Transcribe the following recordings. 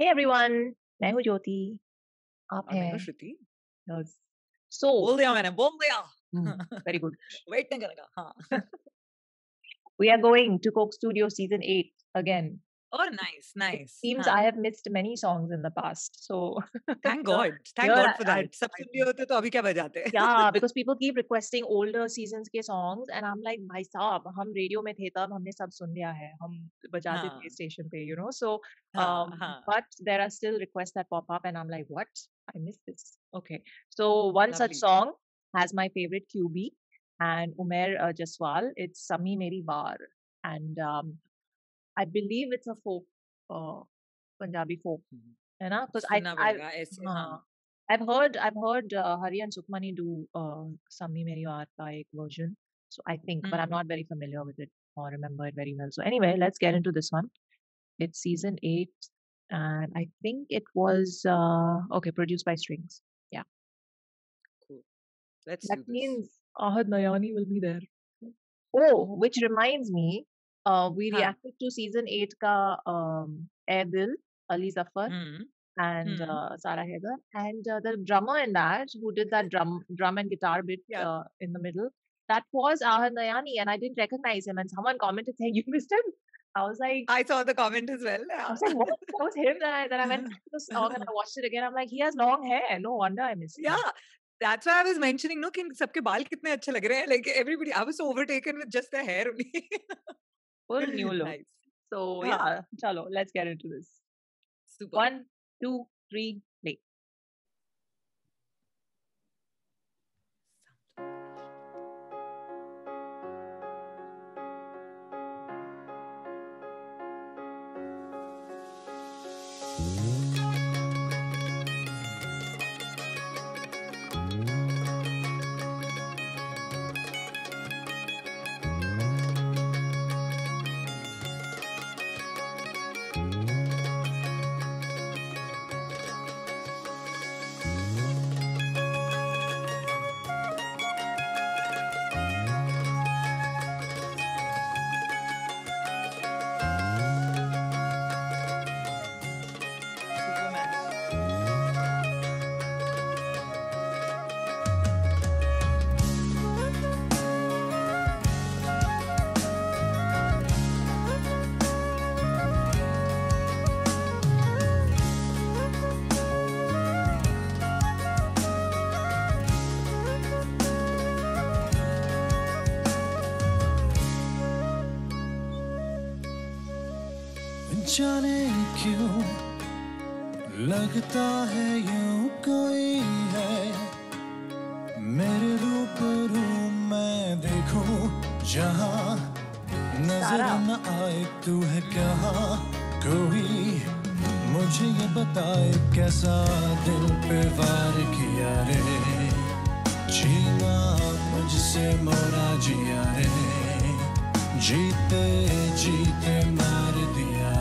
Hey everyone, मैं हूँ ज्योति आप और मैं हैं हूँ श्रुति Yes. So बोल दिया मैंने बोल दिया hmm, very good. वेट नहीं करेगा हाँ We are going to Coke Studio season eight again. Oh, nice, nice. It seems huh. I have missed many songs in the past. So thank God, thank God for that. तो अभी क्या बजाते? yeah, because people keep requesting older seasons ke songs, and I'm like, my साहब, हम radio में थे तब हमने सब सुन लिया है, हम बजाते थे station पे, you know. So, um, but there are still requests that pop up, and I'm like, what? I missed this. Okay, so one Lovely. such song has my favorite QB and Umair uh, Jaswal. It's Sammi Meri Waar, And um, I believe it's a folk, uh, Punjabi folk, mm-hmm. Because I, I, uh, I've heard, I've heard uh, Hari and Sukhmani do uh, Sammi Meri Arpaik version. So I think, mm-hmm. but I'm not very familiar with it or remember it very well. So anyway, let's get into this one. It's season eight, and I think it was uh, okay, produced by Strings. Yeah. Cool. Let's that means Ahad Nayani will be there. Oh, which reminds me, we reacted to season eight का ए दिल Ali and mm. uh, Sara Haider. And the drummer in that, who did that drum drum and guitar bit uh, in the middle, that was Ahad Nayani, and I didn't recognize him. And someone commented saying, "You missed him." I was like, I saw the comment as well. Yeah. I was like, what? That was him. Then I, then I went to the uh, song and I watched it again. I'm like, he has long hair. No wonder I missed yeah. him. Yeah. That's why I was mentioning, no, कि सबके बाल कितने अच्छे लग रहे Like everybody, I was overtaken with just the hair only. Full new look. nice So yeah, chalo, let's get into this. super One, two, three, जाने क्यों? लगता है यूँ कोई है। मेरे रूप रूबरू मैं देखूँ जहाँ नज़र न आए तू है कहाँ कोई मुझे ये बताए कैसा दिल पे वार किया रे? जीना मुझसे मोरा जिया रे। जीते जीते मार दिया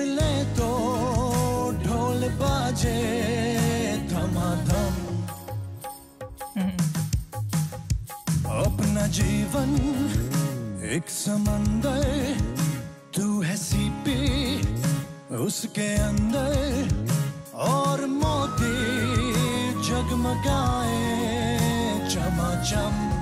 मिले तो ढोल बाजे धमाधम। अपना जीवन एक समंदर, तू है सीपी उसके अंदर, और मोती जगमगाए चमाचम।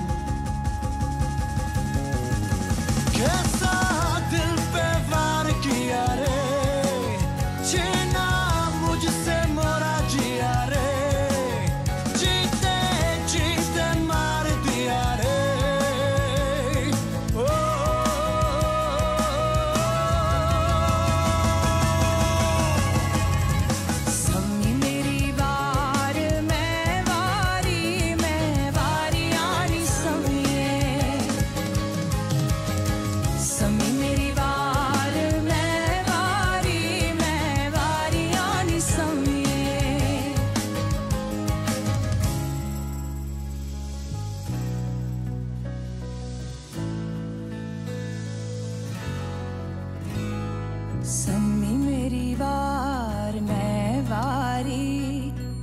सम्मी मेरी वार मैं वारी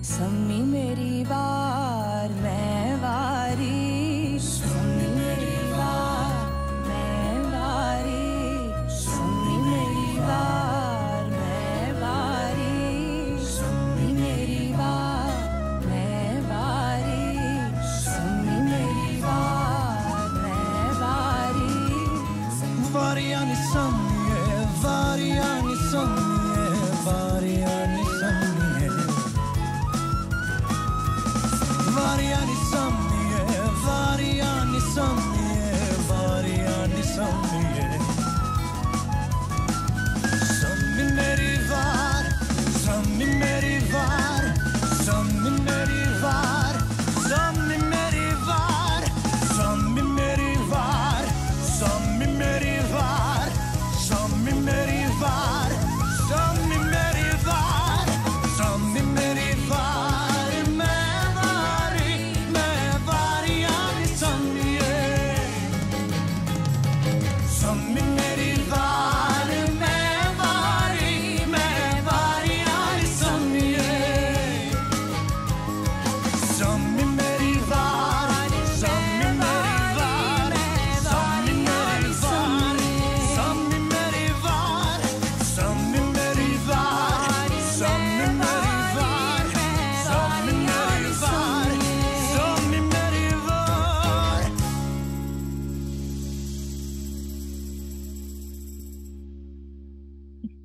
सम्मी मेरी वार मैं वारी सम्मी मेरी वार मैं वारी सम्मी मेरी वार मैं वारी सम्मी मेरी वार मैं वारी सम्मी मेरी वार मैं वारी Variani samye, variani Varyan insaniye, varyan insaniye Varyan insaniye, varyan insaniye, varyan insaniye Sen binleri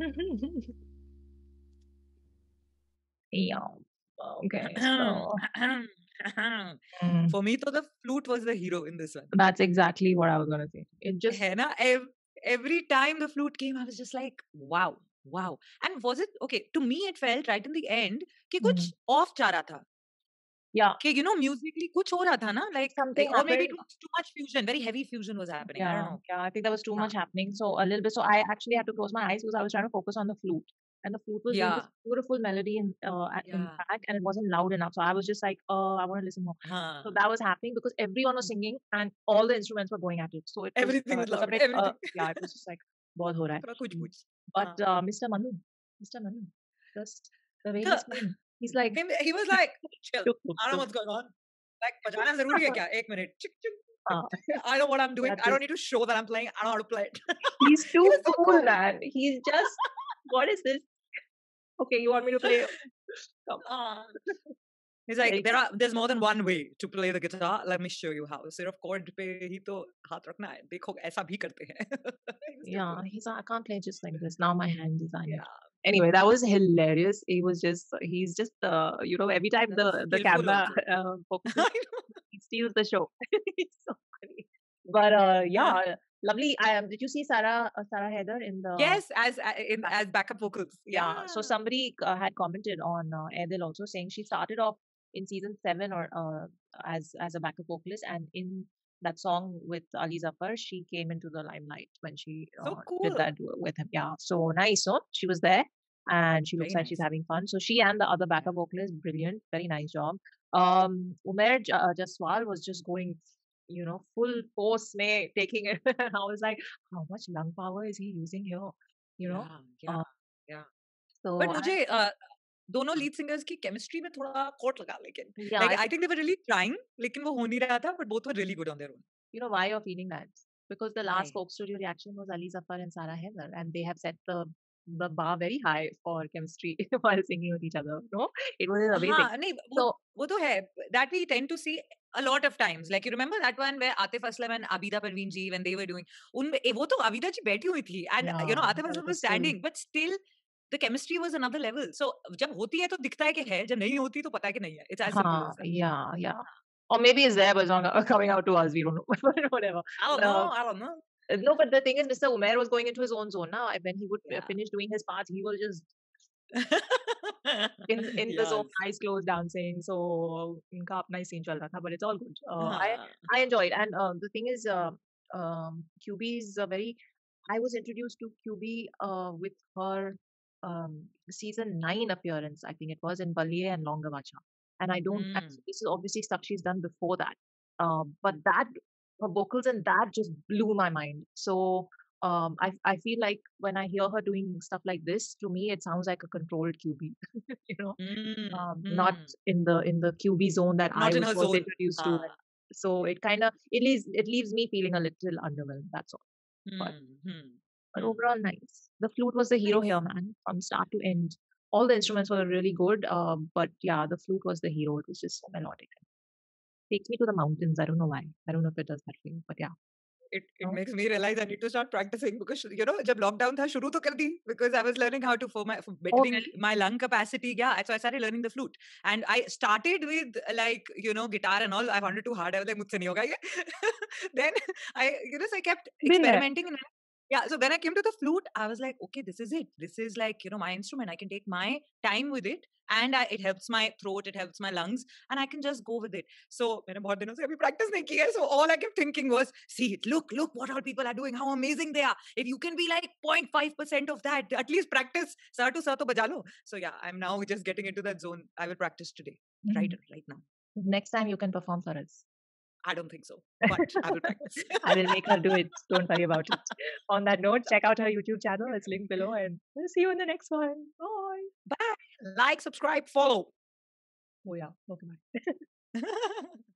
yeah. Okay. So, mm, For me, though, the flute was the hero in this one. that's exactly what I was gonna say. It just है ना ev- every time the flute came i was just like wow wow and was it okay to me it felt right in the end कि कुछ off जा रहा था yeah. कि you know musically कुछ हो रहा था ना like Something like, or maybe it happened. was too much fusion very heavy fusion was happening i Yeah, don't know yeah, I think there was too Yeah. much happening. So a little bit. So I actually had to close my eyes because I was trying to focus on the flute, and the flute was doing Yeah. this beautiful melody in uh, at- in Yeah. back, and it wasn't loud enough. So I was just like, oh, I want to listen more. हाँ. So that was happening because everyone was singing and all the instruments were going at it. So it was, Everything uh, was it was a loud, bit, uh, everything. yeah, it was just like, बहुत हो रहा है. थोड़ा कुछ कुछ But uh, Mr. Manu, Mr. Manu, just the way The- he's playing, he's like, Him- he was like chill tuk, tuk, I don't know tuk. what's going on like बजाना जरूरी है क्या एक मिनट चिक चिक हाँ. I know what I'm doing That I don't is- need to show that I'm playing I know how to play it he's too was so cool, cool. man. He's just, what is this? Okay, you want me to play? Ah. He's like, Very there are there's more than one way to play the guitar. Let me show you how. सिर्फ chord पे ही तो हाथ रखना है. देखो ऐसा भी करते हैं. He was so Yeah, cool. he's like, I can't play just like this. Now my hand is on it. Yeah. Anyway, that was hilarious. He was just, he's just, uh, you know, every time the the camera uh, focuses, he steals the show. so. But uh, yeah, lovely. I um, did you see Sarah uh, Sara Haider in the Yes, as uh, in as backup vocals. yeah. So somebody uh, had commented on uh, Ae Dil also saying she started off in season seven or uh, as as a backup vocalist, and in that song with Ali Zafar, she came into the limelight when she uh, So did that with him. Yeah, so nice. So she was there, and she looks Very like she's having fun. So she and the other backup vocalist, brilliant, very nice job. Um, Umair J- uh, Jaswal was just going, you know, full force may taking it. and I was like, how much lung power is he using here? You know? yeah, yeah. So But I- uh, दोनों lead singers की chemistry में थोड़ा कोट लगा लेकिन I I think they were really trying लेकिन वो हो नहीं रहा था but both were really good on their own you know why you're feeling that because the last Why? Coke Studio reaction was Ali Zafar and Sarah Heather, and they have set the the bar very high for chemistry while singing with each other. No, it was amazing. हाँ नहीं So वो तो है that we tend to see a lot of times like you remember that one where Atif Aslam and Abida Parveen ji when they were doing उनमें ए, वो तो Abida ji बैठी हुई थी and yeah, you know Atif Aslam was standing but still the chemistry was another level so जब होती है तो दिखता है कि है जब नहीं होती तो पता है कि नहीं है इट्स एज या या or maybe his hair was coming out to us. We don't know. Whatever. I don't uh, know. I don't know. Uh, no, but the thing is, Mr. Umair was going into his own zone now. When he would uh, yeah. finish doing his part, he was just in in yes. the zone, eyes closed, dancing. So, nice apna scene but it's all good. Uh, uh-huh. I I enjoyed, and uh, the thing is, uh, um, QB is a very. I was introduced to QB uh, with her um, season nine appearance. I think it was in Baliye and Laung Gawacha, and I don't. Mm. This is obviously stuff she's done before that, uh, but that her vocals and that just blew my mind. So um, I I feel like when I hear her doing stuff like this, to me it sounds like a controlled QB. you know, Mm, um, mm. not in the in the QB zone that Not I was, was introduced to. Ah. So it kind of it leaves it leaves me feeling a little underwhelmed. That's all. but- Hmm, hmm But Mm. overall, nice. The flute was the hero Nice. here, man, from start to end. All the instruments were really good, uh, but yeah, the flute was the hero. It was just so melodic. Takes me to the mountains. I don't know why. I don't know if it does that for you, but yeah. it it No? makes me realize I need to start practicing because you know जब lockdown था शुरू तो कर दी because I was learning how to for my for building really? my lung capacity yeah so I started learning the flute and I started with like you know guitar and all I found it too hard I was like मुझसे नहीं होगा ये then I you know so I kept Been there. experimenting and yeah so then I came to the flute I was like okay this is it this is like you know my instrument I can take my time with it and I, it helps my throat it helps my lungs and I can just go with it so मैंने बहुत दिनों से अभी practice नहीं की है so all I kept thinking was see it look look what all people are doing how amazing they are if you can be like 0.5% of that at least practice sa to sa to baja lo so yeah I'm now just getting into that zone I will practice today right right now Mhm. Next time you can perform for us. I don't think so but I will practice I will make her do it. Don't worry about it. On that note, check out her YouTube channel. It's linked below, and we'll see you in the next one. Bye. bye like subscribe follow Oh yeah. Okay. Bye.